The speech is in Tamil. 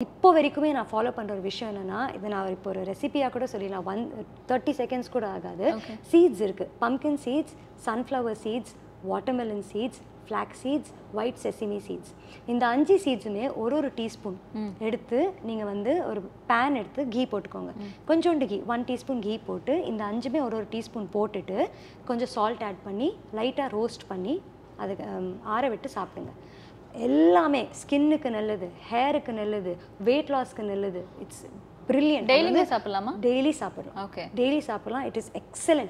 இப்போ வரைக்குமே நான் ஃபாலோ பண்ணுற ஒரு விஷயம் என்னன்னா இதை நான் இப்போ ஒரு ரெசிபியாக கூட சொல்லிடலாம் ஒன் தேர்ட்டி செகண்ட்ஸ் கூட ஆகாது. சீட்ஸ் இருக்குது pumpkin seeds sunflower seeds watermelon seeds flax seeds white sesame seeds இந்த அஞ்சு சீட்ஸுமே ஒரு ஒரு டீஸ்பூன் எடுத்து நீங்கள் வந்து ஒரு பேன் எடுத்து கீ போட்டுக்கோங்க. கொஞ்சோண்டு கீ ஒன் டீஸ்பூன் கீ போட்டு இந்த அஞ்சுமே ஒரு ஒரு டீஸ்பூன் போட்டுட்டு கொஞ்சம் சால்ட் ஆட் பண்ணி லைட்டாக ரோஸ்ட் பண்ணி அதுக்கு ஹம், ஆற விட்டு சாப்பிடுங்க. எல்லாமே ஸ்கின்னுக்கு நல்லது ஹேருக்கு நல்லது வெயிட் லாஸ்க்கு நல்லது. இட்ஸ் பிரில்லியன்ட் டெய்லியுமே சாப்பிடலாமா? டெய்லி சாப்பிடலாம். ஓகே டெய்லி சாப்பிடலாம். It is excellent